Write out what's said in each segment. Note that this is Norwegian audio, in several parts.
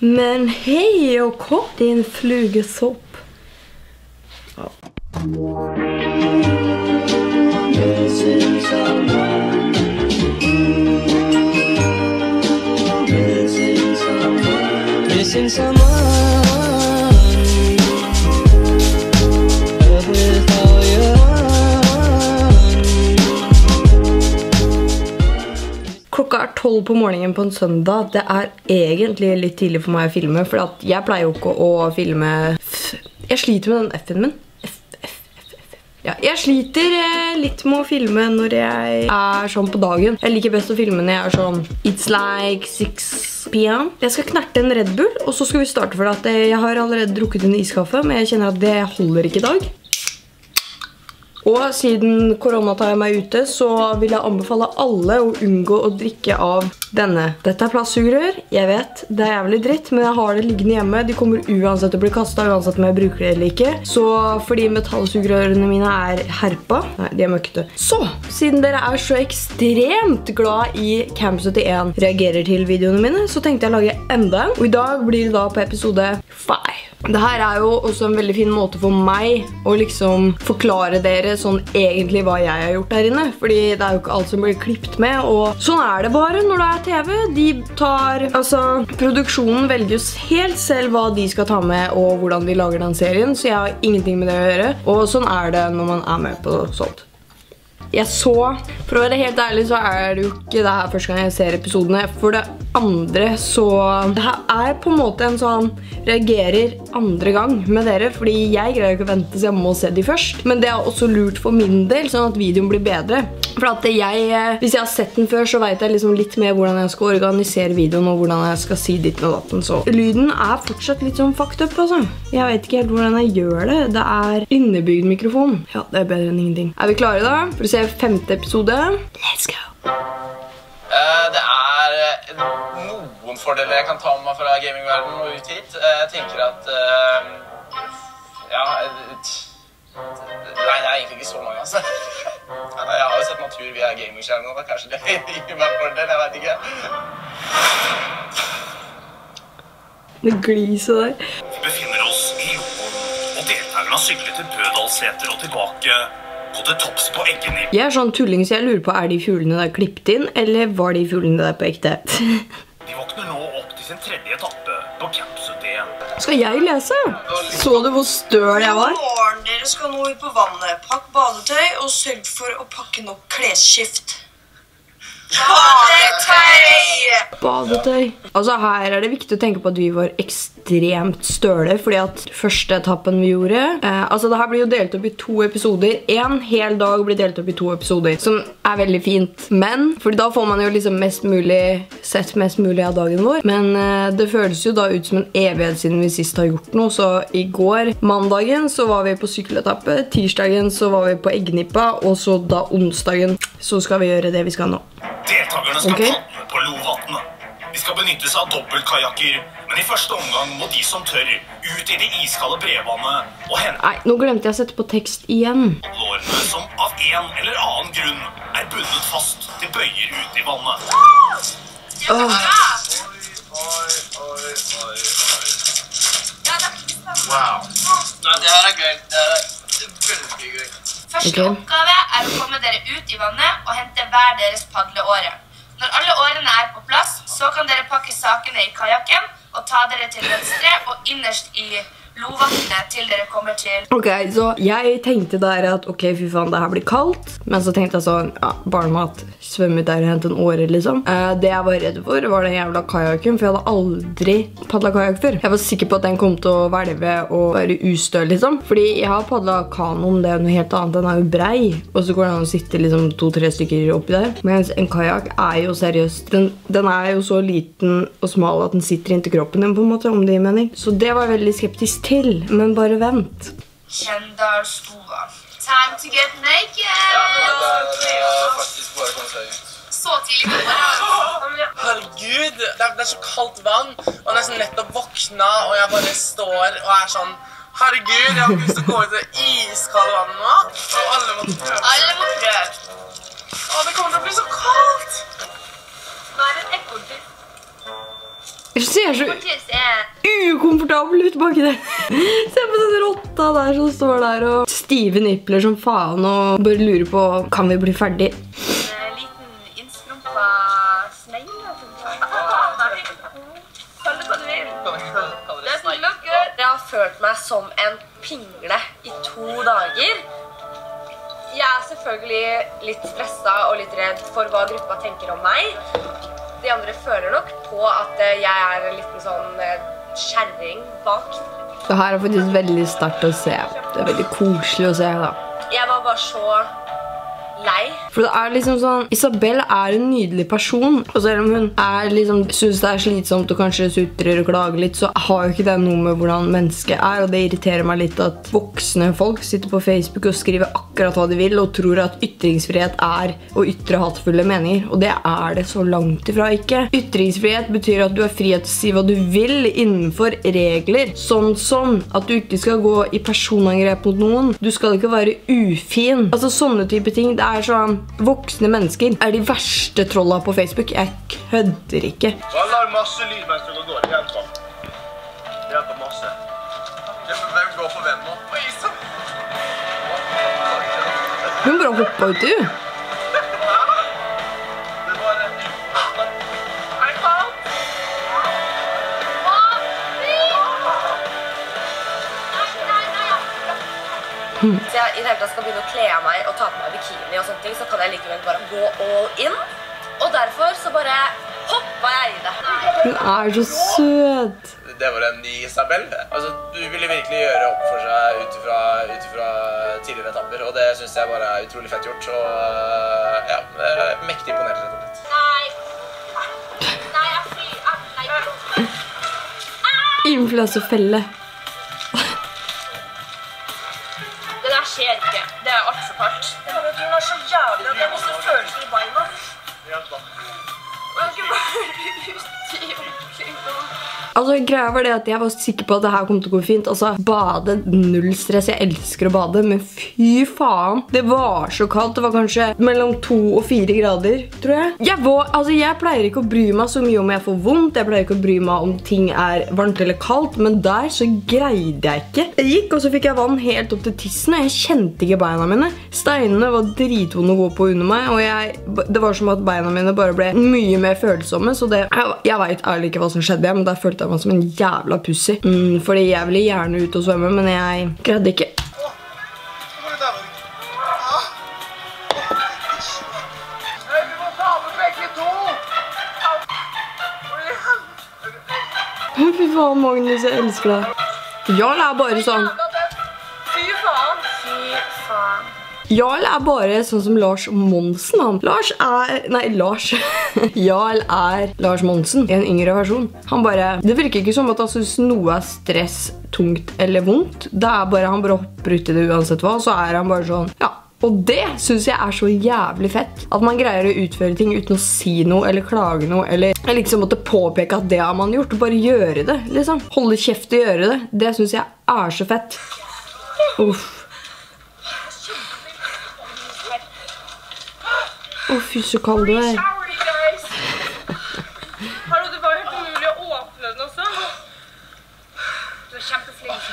Men hej och kom din flugesopp. Missing someone Klokka er tolv på morgenen på en søndag. Det er egentlig litt tidlig for meg å filme, for jeg pleier jo ikke å filme Jeg sliter med den F-en min. Ja, jeg sliter eh, litt med å filme når jeg er sånn på dagen. Jeg liker best å filme når jeg er sånn It's like 6 p.m. Jeg skal knerte en Red Bull, og så skal vi starte for at eh, jeg har allerede drukket en iskaffe, men jeg kjenner at det holder ikke i dag. Og siden korona tar meg ute, så vil jeg anbefale alle å unngå å drikke av denne. Dette er plastsugerør. Jeg vet, det er jævlig dritt, men jeg har det liggende hjemme. De kommer uansett å bli kastet, uansett om jeg bruker det eller ikke. Så fordi metallsugerørene mine er herpa, nei, de er møkkete. Så, siden dere er så ekstremt glad i Camp 71 reagerer til videoene mine, så tenkte jeg å lage enda en. Og i dag blir det da på episode 5. Dette er jo også en veldig fin måte for meg å liksom forklare dere sånn egentlig hva jeg har gjort der inne. Fordi det er jo ikke alt som blir klippt med, og sånn er det bare når det er TV. De tar, altså, produksjonen velger jo helt selv hva de skal ta med og hvordan de lager den serien, så jeg har ingenting med det å gjøre. Og sånn er det når man er med på sånt. Jeg så, for å være helt ærlig, så er det jo ikke det her første gang jeg ser episodene. For det andre så Det her er på en måte en sånn reagerer andre gang med dere, fordi jeg greier ikke å vente, så jeg må se de først. Men det er også lurt for min del, sånn at videoen blir bedre. For at jeg, eh, hvis jeg har sett den før, så vet jeg liksom litt mer hvordan jeg skal organisere videoen og hvordan jeg skal si ditt og datten. Så lyden er fortsatt litt sånn fucked up, altså. Jeg vet ikke helt hvordan jeg gjør det. Det er innebygd mikrofon. Ja, det er bedre enn ingenting. Er vi klare da? For å se femte episode. Let's go. Eh, Det er eh, noen fordeler jeg kan ta med meg fra gamingverdenen og ut hit. Eh, Jeg tenker at eh, Ja t- Nei, det er egentlig ikke så mange, altså. Jeg har jo sett natur via gamingskjermen, og da kanskje det gir meg en fordel. Jeg vet ikke. Det gliset der. Vi befinner oss i Lofoten, og deltakerne har syklet til Bødalseter og tilbake på til topps på Eggenip. Jeg er sånn tulling, så jeg lurer på er de fuglene der klippet inn, eller var de fuglene der på ekte? De våkner nå opp til sin tredje etappe på Camp 71. Skal jeg lese? Så du hvor støl jeg var? God morgen, dere skal nå ut på vannet. Pakk badetøy og sørg for å pakke nok klesskift. Badetøy! Badetøy. Altså Her er det viktig å tenke på at vi var ekstremt støle. fordi at første etappen vi gjorde eh, Altså det her blir jo delt opp i to episoder. En hel dag blir delt opp i to episoder, som er veldig fint. Men fordi da får man jo liksom mest mulig sett mest mulig av dagen vår. Men eh, det føles jo da ut som en evighet siden vi sist har gjort noe. Så i går, mandagen, så var vi på sykkeletappe. Tirsdagen så var vi på Eggnippa. Og så da onsdagen så skal vi gjøre det vi skal nå. Deltakerne skal okay. padle på Lovatnet. De skal benytte seg av dobbeltkajakker, men i første omgang må de som tør, ut i det iskalde brevvannet og hente Nei, nå glemte jeg å sette på tekst igjen. lårene som av en eller annen grunn er bundet fast til bøyer ut i vannet. Åh. Oi, oi, oi, oi. Wow. Nei, det her er gøy. Det her er veldig gøy. Første oppgave er å komme dere ut i vannet og hente hver deres padleåre. Når alle årene er på plass, så kan dere pakke sakene i kajakken og ta dere til venstre og innerst i Lovatnet til dere kommer til Ok, så jeg tenkte der at ok, fy faen, det her blir kaldt. Men så tenkte jeg sånn, ja, barnemat, svømme ut der og hente en åre, liksom. Eh, det jeg var redd for, var den jævla kajakken, for jeg hadde aldri padla kajakk før. Jeg var sikker på at den kom til å hvelve og være ustø, liksom. Fordi jeg har padla kanoen, det er noe helt annet. Den er jo brei, og så går det an å sitte liksom to-tre stykker oppi der. Mens en kajakk er jo seriøst den, den er jo så liten og smal at den sitter inntil kroppen din, på en måte, om det gir mening. Så det var jeg veldig skeptisk til, men bare vent. Kjendalstua. Time to get naked! Ja, men er, er faktisk bare å komme seg ut. Så tidlig på morgenen. Herregud, det er, det er så kaldt vann, og jeg nesten nettopp våkna, og jeg bare står og er sånn Herregud, jeg har ikke lyst til å gå ut i det iskalde vannet nå. Og alle må prøve. Alle må prøve. Å, det kommer til å bli så kaldt! Nå er det et ekorn til. Det ser så ukomfortabel ut baki der. Se på den rotta der som står der og stive nipler som faen og bare lurer på kan vi bli ferdig. en liten innskrumpa snegle. Kall det hva du vil. Doesn't look good. Jeg har følt meg som en pingle i to dager. Jeg er selvfølgelig litt stressa og litt redd for hva gruppa tenker om meg. De andre føler nok på at eh, jeg er en liten sånn eh, kjerring bak. Det her er faktisk veldig sterkt å se. Det er veldig koselig å se. da. Jeg var bare så lei. For det er liksom sånn Isabel er en nydelig person. Og selv om hun er liksom syns det er slitsomt og kanskje sutrer og klager litt, så har jo ikke det noe med hvordan mennesket er. Og det irriterer meg litt at voksne folk sitter på Facebook og skriver akkurat hva de vil og tror at ytringsfrihet er å ytre hatefulle meninger. Og det er det så langt ifra ikke. Ytringsfrihet betyr at du har frihet til å si hva du vil innenfor regler. Sånn som at du ikke skal gå i personangrep mot noen. Du skal ikke være ufin. Altså sånne type ting. Det er sånn Voksne mennesker er de verste trolla på Facebook. Jeg kødder ikke. Han lag masse lyd mens du går. Det hjelper. Det hjelper masse. Hvem går for hvem nå? Hun bare hoppa uti, hun. Så jeg i det hele tatt skal begynne å kle av meg og ta på meg bikini, og sånne ting, så kan jeg likevel bare gå all in. Og derfor så bare hoppa jeg i det. Hun er så søt. Det var en ny Isabel. Altså, du ville virkelig gjøre opp for seg ut ifra, tidligere etapper, og det syns jeg bare er utrolig fett gjort. Og øh, ja, mektig imponert, rett og slett. Nei. Nei, jeg flyr. Nei. Influenserfelle. Så jævlig at jeg mister følelser i beina. Altså, greia var det at Jeg var sikker på at det her kom til å gå fint. Altså, Bade, null stress. Jeg elsker å bade, men fy faen. Det var så kaldt. Det var kanskje mellom to og fire grader, tror jeg. Jeg, var, altså, jeg pleier ikke å bry meg så mye om jeg får vondt. Jeg pleier ikke å bry meg om ting er varmt eller kaldt, men der så greide jeg ikke. Jeg gikk, og så fikk jeg vann helt opp til tissen, og jeg kjente ikke beina mine. Steinene var dritvonde å gå på under meg, og jeg, det var som at beina mine bare ble mye mer følsomme. Så det, jeg, jeg vet ærlig ikke hva som skjedde, men der følte jeg meg som en jævla pussy. Mm, fordi jeg ville gjerne ut og svømme, men jeg greide ikke. Fy faen, Magnus, jeg elsker deg. Jarl er bare sånn Fy faen. Fy faen. Jarl er bare sånn som Lars Monsen. han. Lars er Nei, Lars. Jarl er Lars Monsen i en yngre versjon. Han bare, Det virker ikke som at han syns noe er stress, tungt eller vondt. Det er bare, Han bare hopper uti det uansett hva. Så er han bare sånn Ja. Og det syns jeg er så jævlig fett. At man greier å utføre ting uten å si noe eller klage noe. Eller liksom måtte påpeke at det har man gjort. Bare gjøre det. liksom. Holde kjeft og gjøre det. Det syns jeg er så fett. Uff. Å, fy så kald du er. Sorry, guys. Hallo, det var helt umulig å åpne den også. Du er kjempeflink.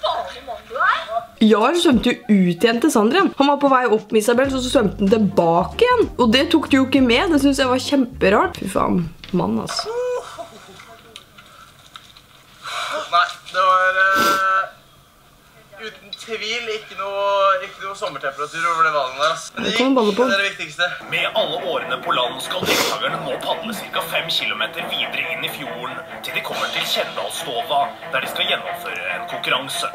Farlig mann du er. Jarl svømte jo ut igjen til Sandren. Han var på vei opp med Isabel, så svømte han tilbake igjen. Og det tok de jo ikke med. Det syns jeg var kjemperart. Fy faen. Mann, altså. Nei, det var øh, uten tvil ikke noe, ikke noe sommertemperatur over det vannet der. Altså. Det på. Det er det viktigste. Med alle årene på land skal deltakerne nå padle ca. 5 km videre inn i fjorden til de kommer til Kjendalsstova, der de skal gjennomføre en konkurranse.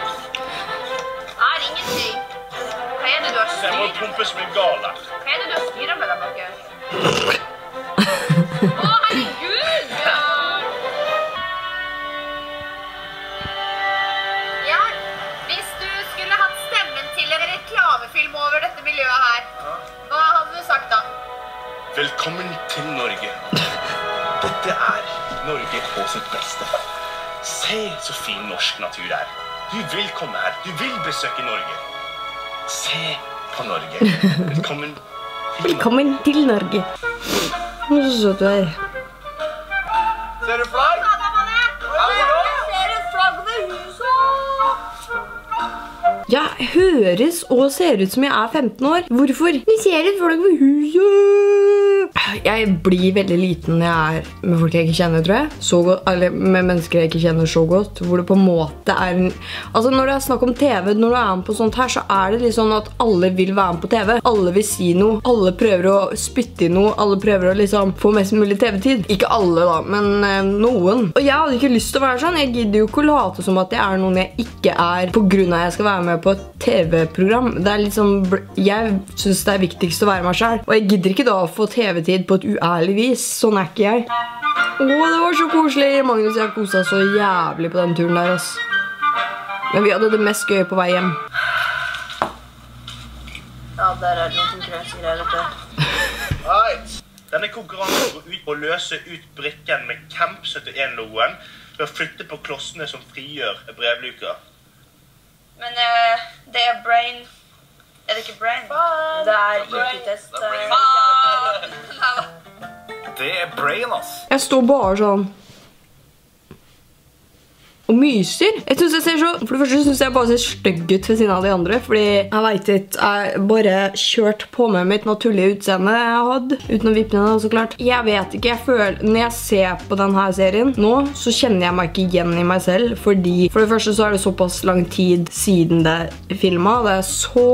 det jeg må styrt? pumpe som en gal her. Hva er det du styrer deg, Markus? Å, herregud! Ja, hvis du skulle hatt stemmen til en reklamefilm over dette miljøet her, hva hadde du sagt da? Velkommen til Norge. Dette er Norge på sitt beste. Se så fin norsk natur er. Du vil komme her. Du vil besøke Norge. Se på Norge. Velkommen til. Velkommen til Norge. Så søt du er. Ser du flagg? Ser et flagg ved huset? Jeg høres og ser ut som jeg er 15 år. Hvorfor? Vi ser et flagg ved huset. Jeg blir veldig liten når jeg er med folk jeg ikke kjenner, tror jeg. Så godt, eller med mennesker jeg ikke kjenner så godt. Hvor det på en måte er en Altså Når det er snakk om TV, når du er med på sånt her, så er det litt sånn at alle vil være med på TV. Alle vil si noe. Alle prøver å spytte i noe. Alle prøver å liksom få mest mulig TV-tid. Ikke alle, da, men eh, noen. Og jeg hadde ikke lyst til å være sånn. Jeg gidder jo ikke å late som at jeg er noen jeg ikke er av at jeg skal være med på et TV-program. Det er liksom Jeg syns det er viktigst å være meg sjøl. Og jeg gidder ikke da å få TV-tid på et uærlig vis. Sånn er ikke jeg. Å, det var så koselig. Magnus og jeg kosa så jævlig på den turen der. ass. Men vi hadde det mest gøy på vei hjem. Ja, der er det noen konkurransegreier, vet du. Right. Denne konkurransen går ut på å løse ut brikken med Camp 71-logoen ved å flytte på klossene som frigjør brevluka. Men uh, det er brain Er det ikke brain? Det er IQ-test. Det er brain, ass. Jeg står bare sånn og myser. Jeg synes jeg ser så, For det første syns jeg bare ser stygg ut ved siden av de andre. Fordi jeg vet ikke Jeg bare kjørt på med mitt naturlige utseende jeg hadde. Uten å vippe ned, så klart. Jeg vet ikke. jeg føler, Når jeg ser på denne serien nå, så kjenner jeg meg ikke igjen i meg selv. Fordi For det første så er det såpass lang tid siden det er filma. Det er så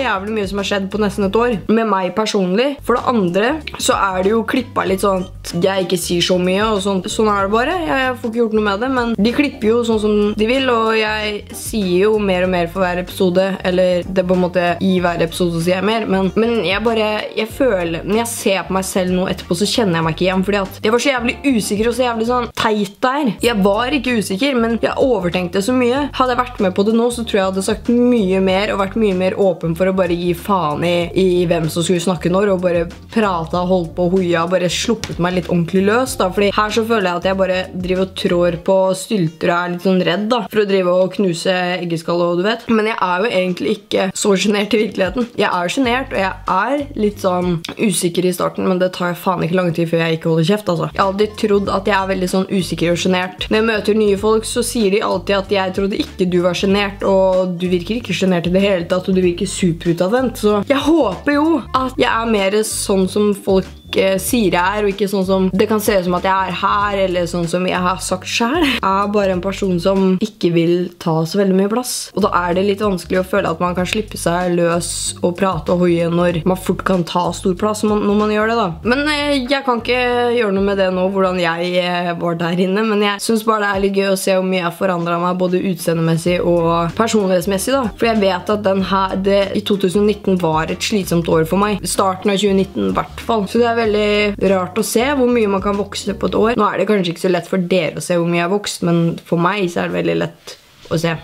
jævlig mye som har skjedd på nesten et år. Med meg personlig. For det andre så er det jo klippa litt sånn at jeg ikke sier så mye. og sånn. Sånn er det bare. Jeg får ikke gjort noe med det. Men de klipper jo sånn som de vil, og jeg sier jo mer og mer for hver episode. Eller det på en måte i hver episode sier jeg mer. Men, men jeg bare jeg føler Når jeg ser på meg selv nå etterpå, så kjenner jeg meg ikke igjen. Fordi at jeg var så jævlig usikker og så jævlig sånn teit der. Jeg var ikke usikker, men jeg overtenkte så mye. Hadde jeg vært med på det nå, så tror jeg hadde sagt mye mer og vært mye mer åpen for å bare gi faen i, i hvem som skulle snakke når, og bare prata, holdt på, hoia, bare sluppet meg litt ordentlig løs. da, fordi her så føler jeg at jeg bare driver og trår på stylter og er litt sånn redd da, for å drive og knuse eggeskall og du vet. Men jeg er jo egentlig ikke så sjenert i virkeligheten. Jeg er sjenert, og jeg er litt sånn usikker i starten, men det tar faen ikke lang tid før jeg ikke holder kjeft, altså. Jeg har alltid trodd at jeg er veldig sånn usikker og sjenert. Når jeg møter nye folk, så sier de alltid at jeg trodde ikke du var sjenert, og du virker ikke sjenert i det hele tatt, og du virker superutadvendt. Så jeg håper jo at jeg er mer sånn som folk sier jeg er, og ikke sånn som det kan se ut som at jeg er her, eller sånn som jeg har sagt sjøl. Jeg er bare en person som ikke vil ta så veldig mye plass. Og da er det litt vanskelig å føle at man kan slippe seg løs og prate og hoie når man fort kan ta stor plass når man- gjør det, da. Men eh, jeg kan ikke gjøre noe med det nå, hvordan jeg eh, var der inne, men jeg syns bare det er litt gøy å se hvor mye jeg forandra meg, både utseendemessig og personlighetsmessig, da. For jeg vet at den her, det i 2019 var et slitsomt år for meg. Starten av 2019 i hvert fall. Så det er veldig rart å se hvor mye man kan vokse på et år. Nå er det kanskje ikke så lett for dere å se hvor mye jeg har vokst, men for meg så er det veldig lett å se.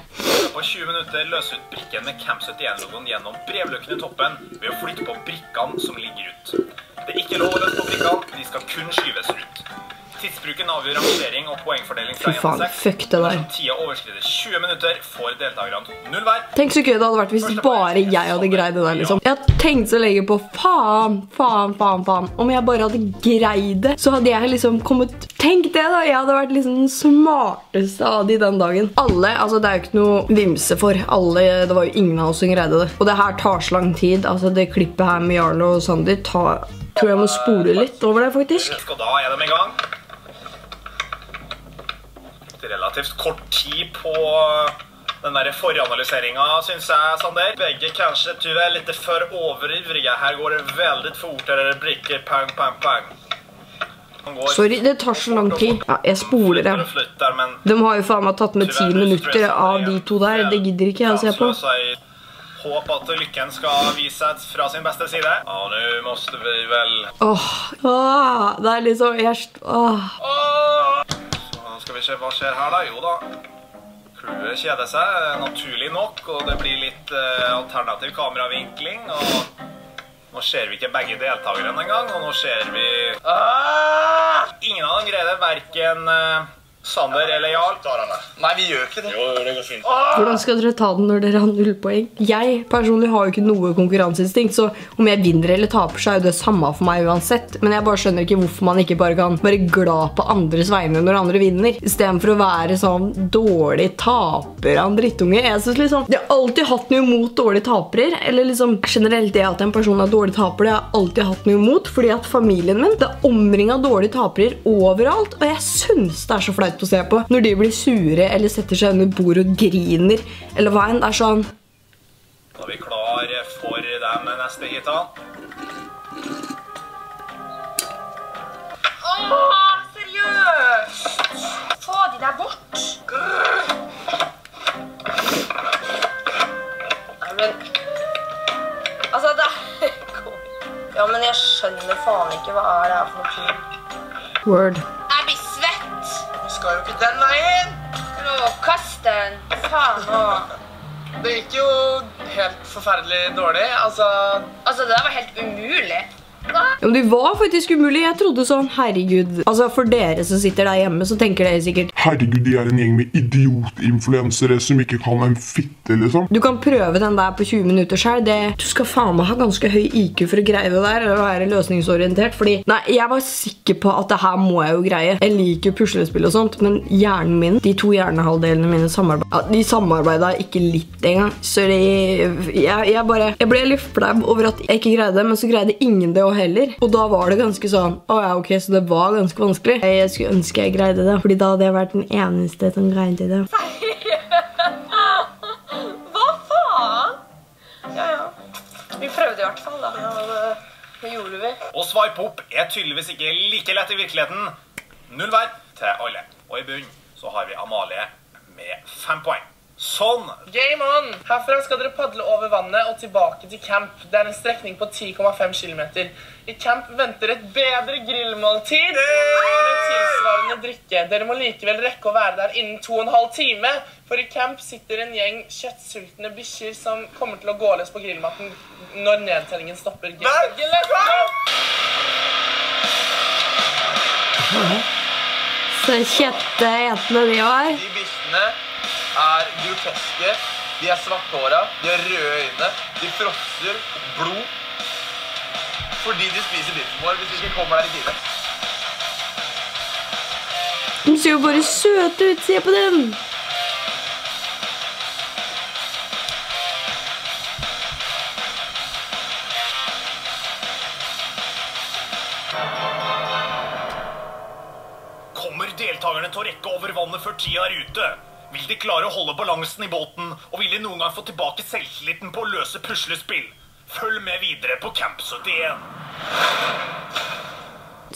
På 20 minutter løs ut brikken med Camp 71-logoen gjennom brevløkken i toppen ved å flytte på brikkene som ligger ut. Det er ikke lov å løse på brikkene, de skal kun skyves ut. Tidsbruken avgjøre rangering og poengfordeling fra Fy faen, 1 til 6. fuck det der. Tida overskrider 20 minutter, får deltakerne null hver. Tenk så gøy det hadde vært hvis bare jeg hadde greid det der. liksom. Jeg har tenkt så lenge på faen, faen, faen, faen. Om jeg bare hadde greid det, så hadde jeg liksom kommet Tenk det, da! Jeg hadde vært liksom den smarteste av de den dagen. Alle, altså Det er jo ikke noe vimse for. Alle, Det var jo ingen av oss som greide det. Og det her tar så lang tid. altså Det klippet her med Jarlo og Sander tar Tror jeg må spole litt over det, faktisk. Da er de i gang. Relativt kort tid på Den der foranalyseringa, syns jeg, Sander. Begge kanskje tyvärr litt for overivrige. Her går det veldig fort. Her er det brikker pang, pang, pang. Sorry, det tar så lang tid. Ja, jeg spoler det. men De har jo faen meg tatt med ti minutter av de to der. Det gidder ikke jeg å se på. Håp at lykken skal vises fra sin beste side. Ja, nå måste vi vel Åh, åh, det er liksom jeg, åh. Skal vi se hva skjer her, da. Jo da. Crewet kjeder seg, naturlig nok, og det blir litt eh, alternativ kameravinkling. og nå ser vi ikke begge deltakerne engang, og nå ser vi Ah! Ingen av dem greide verken eh, Sander eller Jarl. Nei, vi gjør ikke det. Jo, det går fint. Hvordan skal dere ta den når dere har null poeng? Jeg personlig har jo ikke noe konkurranseinstinkt, så om jeg vinner eller taper, så er jo det samme for meg uansett. Men jeg bare skjønner ikke hvorfor man ikke bare kan være glad på andres vegne når andre vinner. Istedenfor å være sånn dårlig taper av en drittunge. Jeg synes liksom, Jeg har alltid hatt noe imot dårlige tapere. Eller liksom generelt det at en person er dårlig taper, det har jeg alltid hatt noe imot. Fordi at familien min det er omringet dårlige tapere overalt. Og jeg synes det er så flaut å se på når de blir sure eller setter seg under bordet og griner. Eller hva enn. Det er sånn Da er vi klar for deg med neste hit. da. Åh, seriøst! Få de der bort. Nei, men Altså, det Ja, men jeg skjønner faen ikke hva er det er for noe tid. word. Skal jo ikke den veien. Nå, kast den. Faen òg. Det gikk jo helt forferdelig dårlig. Altså Altså, det der var helt umulig. Ja, men det var faktisk umulig. Jeg trodde sånn, herregud. Altså, For dere som sitter der hjemme, så tenker dere sikkert Herregud, de er en gjeng med idiotinfluensere som ikke kan en fitte, liksom. Du kan prøve den der på 20 minutter. Det, du skal faen meg ha ganske høy IQ for å greie det der. Eller være løsningsorientert. Fordi, nei, jeg var sikker på at det her må jeg jo greie. Jeg liker puslespill og sånt, men hjernen min, de to hjernehalvdelene mine samarbeid, ja, de samarbeida ikke litt engang. Så de, jeg, jeg bare Jeg ble litt flau over at jeg ikke greide det, men så greide ingen det òg heller. Og da var det ganske sånn Å ja, ok, så det var ganske vanskelig. Jeg skulle ønske jeg greide det, Fordi da hadde jeg vært den eneste som greide det. Hva faen? Ja, ja. Vi prøvde i hvert fall, da. Ja, det, det gjorde vi. Å swipe opp er tydeligvis ikke like lett i virkeligheten. Null hver til alle. Og i bunnen så har vi Amalie med fem poeng. Sånn. Game on! Herfra skal dere padle over vannet og tilbake til camp. Det er en strekning på 10,5 km. I camp venter et bedre grillmåltid med tilsvarende drikke. Dere må likevel rekke å være der innen to og en halv time, for i camp sitter en gjeng kjøttsultne bikkjer som kommer til å gå løs på grillmatten når nedtellingen stopper. Så kjette jentene de var. De bikkjene er groteske. De er svarthåra, de har røde øyne, de frosser blod. Fordi de spiser biffen vår hvis vi ikke kommer der i tide. De ser jo bare søte ut. Se på dem. Kommer deltakerne til å rekke over vannet før tida er ute? Vil de klare å holde balansen i båten, og vil de noen gang få tilbake selvtilliten på å løse puslespill? Følg med videre på Camp 71.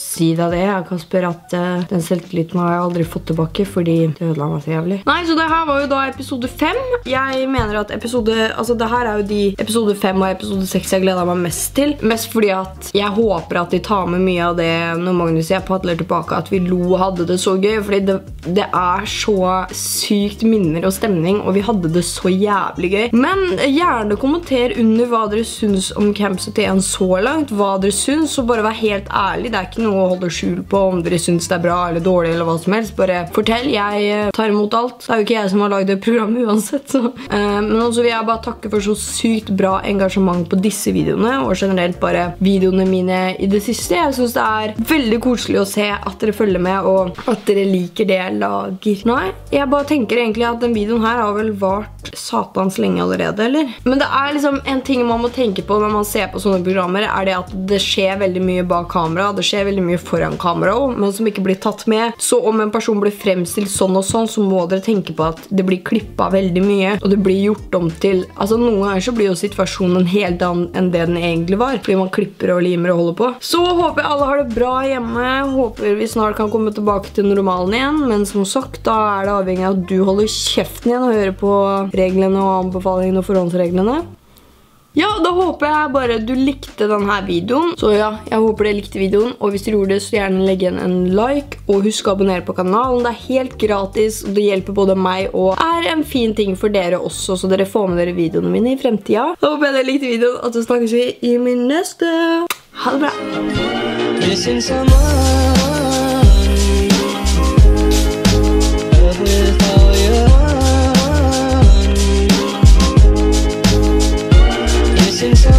Si deg det, jeg, Kasper, at uh, den selvtilliten har jeg aldri fått tilbake fordi det ødela meg så jævlig. Nei, så det her var jo da episode fem. Jeg mener at episode Altså, det her er jo de episode fem og episode seks jeg gleda meg mest til. Mest fordi at jeg håper at de tar med mye av det når Magnus og jeg padler tilbake, at vi lo og hadde det så gøy. Fordi det, det er så sykt minner og stemning, og vi hadde det så jævlig gøy. Men gjerne kommenter under hva dere syns om Camp 71 så langt. Hva dere syns, og bare vær helt ærlig. Det er ikke noe å holde skjul på om dere syns det er bra eller dårlig. eller hva som helst. Bare fortell. Jeg eh, tar imot alt. Det er jo ikke jeg som har lagd det programmet uansett. Så. Eh, men også vil jeg bare takke for så sykt bra engasjement på disse videoene, og generelt bare videoene mine i det siste. Jeg syns det er veldig koselig å se at dere følger med, og at dere liker det jeg lager. Nei, jeg bare tenker egentlig at den videoen her har vel vart satans lenge allerede, eller? Men det er liksom en ting man må tenke på når man ser på sånne programmer, er det at det skjer veldig mye bak kamera. Det skjer veldig veldig mye foran kamera også, men som ikke blir tatt med. Så om en person blir fremstilt sånn og sånn, så må dere tenke på at det blir klippa veldig mye, og det blir gjort om til Altså Noen ganger så blir jo situasjonen helt annen enn det den egentlig var, fordi man klipper og limer og holder på. Så håper jeg alle har det bra hjemme. Håper vi snart kan komme tilbake til normalen igjen, men som sagt, da er det avhengig av at du holder kjeften igjen og hører på reglene og anbefalingene og forhåndsreglene. Ja, da håper jeg bare du likte denne videoen. Så ja, jeg håper du likte videoen. Og hvis du gjorde det, så gjerne legg igjen en like. Og husk å abonner på kanalen. Det er helt gratis, og det hjelper både meg og er en fin ting for dere også, så dere får med dere videoene mine i fremtiden. Da håper jeg du likte videoen, og så snakkes vi i min neste. Ha det bra! emotions